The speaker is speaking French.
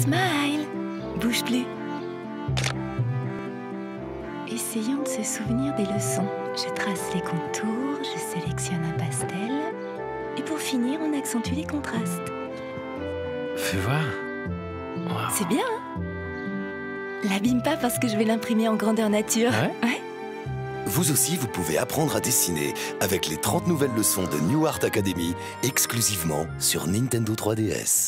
Smile Bouge plus. Essayons de se souvenir des leçons. Je trace les contours, je sélectionne un pastel. Et pour finir, on accentue les contrastes. Fais voir. C'est bien, hein L'abîme pas parce que je vais l'imprimer en grandeur nature. Ouais Vous aussi, vous pouvez apprendre à dessiner avec les 30 nouvelles leçons de New Art Academy exclusivement sur Nintendo 3DS.